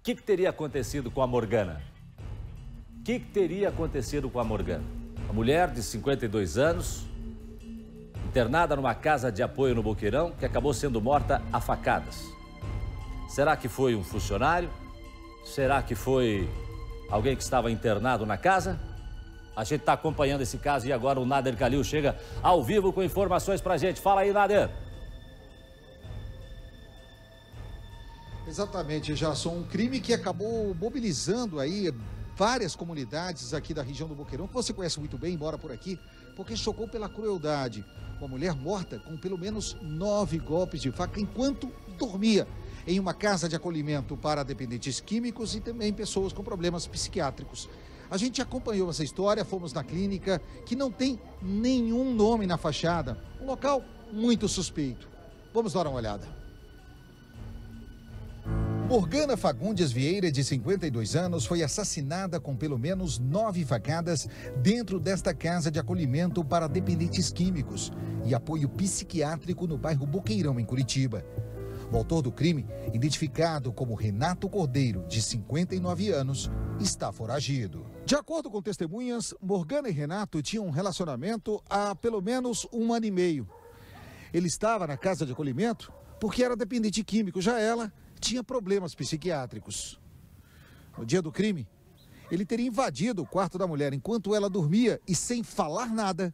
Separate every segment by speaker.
Speaker 1: O que, que, teria acontecido com a Morgana? O que, que teria acontecido com a Morgana? A mulher de 52 anos, internada numa casa de apoio no Boqueirão, que acabou sendo morta a facadas. Será que foi um funcionário? Será que foi alguém que estava internado na casa? A gente está acompanhando esse caso e agora o Nader Kalil chega ao vivo com informações para a gente. Fala aí, Nader.
Speaker 2: Exatamente, Gerson. Um crime que acabou mobilizando aí várias comunidades aqui da região do Boqueirão, que você conhece muito bem, embora por aqui, porque chocou pela crueldade. Uma mulher morta com pelo menos nove golpes de faca enquanto dormia em uma casa de acolhimento para dependentes químicos e também pessoas com problemas psiquiátricos. A gente acompanhou essa história, fomos na clínica, que não tem nenhum nome na fachada. Um local muito suspeito. Vamos dar uma olhada. Morgana Fagundes Vieira, de 52 anos, foi assassinada com pelo menos nove facadas dentro desta casa de acolhimento para dependentes químicos e apoio psiquiátrico no bairro Boqueirão, em Curitiba. O autor do crime, identificado como Renato Cordeiro, de 59 anos, está foragido. De acordo com testemunhas, Morgana e Renato tinham um relacionamento há pelo menos um ano e meio. Ele estava na casa de acolhimento porque era dependente químico, já ela tinha problemas psiquiátricos. No dia do crime, ele teria invadido o quarto da mulher enquanto ela dormia e, sem falar nada,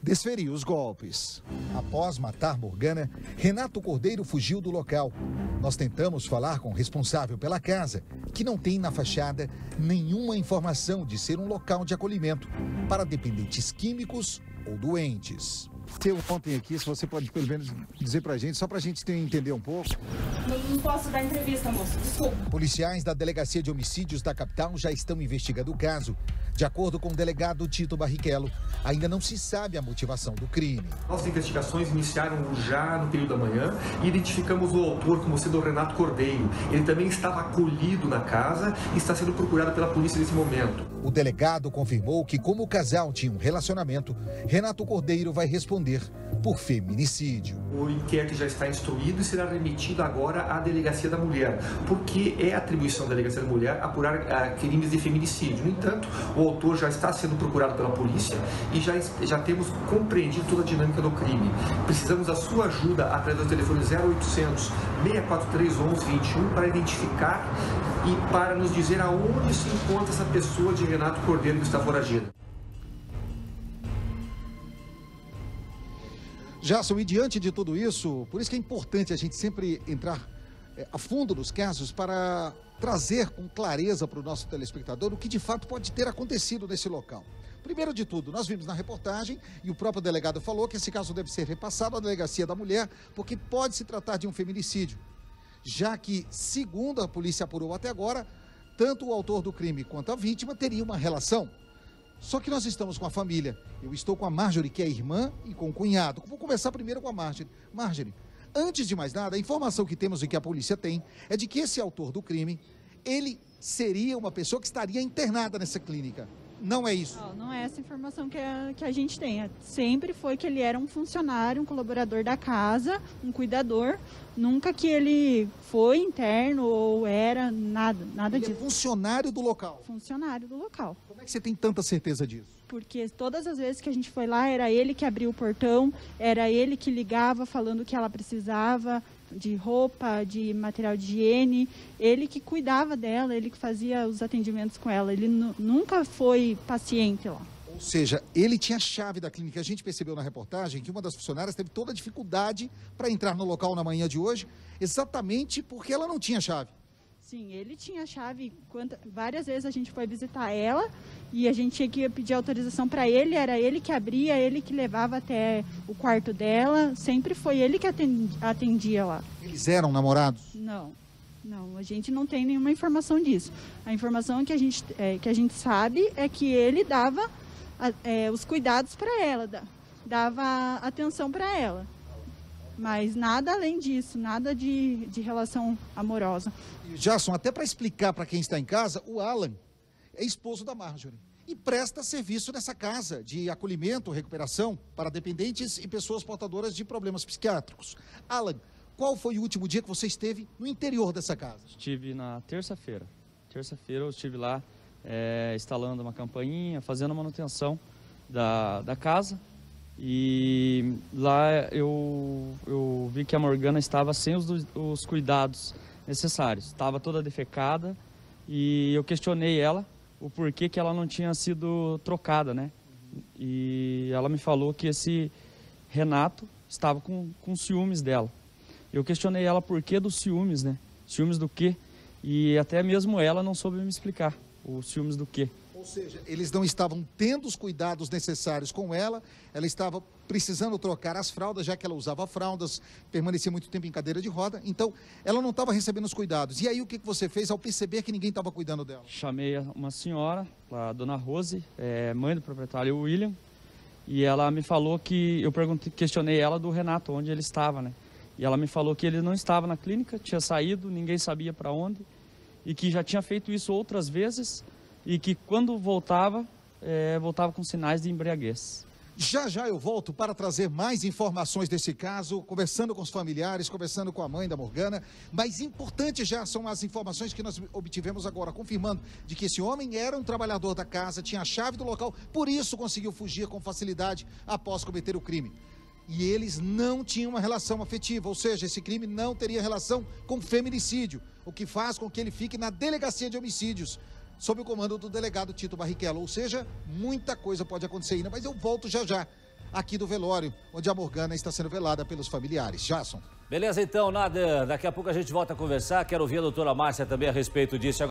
Speaker 2: desferiu os golpes. Após matar Morgana, Renato Cordeiro fugiu do local. Nós tentamos falar com o responsável pela casa, que não tem na fachada nenhuma informação de ser um local de acolhimento para dependentes químicos ou doentes. Teu ontem aqui, se você pode pelo menos dizer pra gente, só pra gente entender um pouco.
Speaker 3: Não, não posso dar entrevista, moço, desculpa.
Speaker 2: Policiais da Delegacia de Homicídios da capital já estão investigando o caso. De acordo com o delegado Tito Barrichello, ainda não se sabe a motivação do crime.
Speaker 4: Nossas investigações iniciaram já no período da manhã e identificamos o autor como sendo o Renato Cordeiro. Ele também estava acolhido na casa e está sendo procurado pela polícia nesse momento.
Speaker 2: O delegado confirmou que, como o casal tinha um relacionamento, Renato Cordeiro vai responder por feminicídio.
Speaker 4: O inquérito já está instruído e será remetido agora à Delegacia da Mulher, porque é atribuição da Delegacia da Mulher apurar uh, crimes de feminicídio. No entanto, o autor já está sendo procurado pela polícia e já, já temos compreendido toda a dinâmica do crime. Precisamos da sua ajuda através do telefone 0800 643 1121 para identificar e para nos dizer aonde se encontra essa pessoa de Renato Cordeiro que está foragida.
Speaker 2: Jason, e diante de tudo isso, por isso que é importante a gente sempre entrar é, a fundo nos casos para trazer com clareza para o nosso telespectador o que de fato pode ter acontecido nesse local. Primeiro de tudo, nós vimos na reportagem e o próprio delegado falou que esse caso deve ser repassado à delegacia da mulher, porque pode se tratar de um feminicídio, já que, segundo a polícia apurou até agora, tanto o autor do crime quanto a vítima teriam uma relação. Só que nós estamos com a família. Eu estou com a Marjorie, que é irmã, e com o cunhado. Vou começar primeiro com a Marjorie. Marjorie, antes de mais nada, a informação que temos e que a polícia tem é de que esse autor do crime, ele seria uma pessoa que estaria internada nessa clínica. Não é isso?
Speaker 5: Não, não é essa informação que a, que a gente tem. É, sempre foi que ele era um funcionário, um colaborador da casa, um cuidador. Nunca que ele foi interno ou era nada, nada
Speaker 2: ele
Speaker 5: disso.
Speaker 2: É funcionário do local?
Speaker 5: Funcionário do local.
Speaker 2: Como é que você tem tanta certeza disso?
Speaker 5: Porque todas as vezes que a gente foi lá, era ele que abria o portão, era ele que ligava falando que ela precisava, de roupa, de material de higiene, ele que cuidava dela, ele que fazia os atendimentos com ela, ele nunca foi paciente lá.
Speaker 2: Ou seja, ele tinha a chave da clínica. A gente percebeu na reportagem que uma das funcionárias teve toda a dificuldade para entrar no local na manhã de hoje, exatamente porque ela não tinha chave.
Speaker 5: Sim, ele tinha chave. Quanta, várias vezes a gente foi visitar ela e a gente tinha que pedir autorização para ele. Era ele que abria, ele que levava até o quarto dela. Sempre foi ele que atendia, atendia lá.
Speaker 2: Eles eram namorados?
Speaker 5: Não, não. A gente não tem nenhuma informação disso. A informação que a gente, é, que a gente sabe é que ele dava é, os cuidados para ela, dava atenção para ela. Mas nada além disso, nada de, de relação amorosa.
Speaker 2: Jason, até para explicar para quem está em casa, o Alan é esposo da Marjorie e presta serviço nessa casa de acolhimento, recuperação para dependentes e pessoas portadoras de problemas psiquiátricos. Alan, qual foi o último dia que você esteve no interior dessa casa?
Speaker 6: Estive na terça-feira. Terça-feira eu estive lá é, instalando uma campainha, fazendo a manutenção da, da casa. E lá eu, eu vi que a Morgana estava sem os, os cuidados necessários. Estava toda defecada e eu questionei ela o porquê que ela não tinha sido trocada, né? E ela me falou que esse Renato estava com, com ciúmes dela. Eu questionei ela por que dos ciúmes, né? Ciúmes do quê? E até mesmo ela não soube me explicar os ciúmes do quê.
Speaker 2: Ou seja, eles não estavam tendo os cuidados necessários com ela, ela estava precisando trocar as fraldas, já que ela usava fraldas, permanecia muito tempo em cadeira de roda, então ela não estava recebendo os cuidados. E aí o que você fez ao perceber que ninguém estava cuidando dela?
Speaker 6: Chamei uma senhora, a dona Rose, é, mãe do proprietário William, e ela me falou que, eu perguntei, questionei ela do Renato, onde ele estava, né? E ela me falou que ele não estava na clínica, tinha saído, ninguém sabia para onde, e que já tinha feito isso outras vezes, e que quando voltava, é, voltava com sinais de embriaguez.
Speaker 2: Já já eu volto para trazer mais informações desse caso, conversando com os familiares, conversando com a mãe da Morgana. Mas importante já são as informações que nós obtivemos agora, confirmando de que esse homem era um trabalhador da casa, tinha a chave do local, por isso conseguiu fugir com facilidade após cometer o crime. E eles não tinham uma relação afetiva, ou seja, esse crime não teria relação com feminicídio, o que faz com que ele fique na delegacia de homicídios sob o comando do delegado Tito Barrichello. Ou seja, muita coisa pode acontecer ainda, mas eu volto já já aqui do velório, onde a Morgana está sendo velada pelos familiares. Jason.
Speaker 1: Beleza, então, nada. Daqui a pouco a gente volta a conversar. Quero ouvir a doutora Márcia também a respeito disso.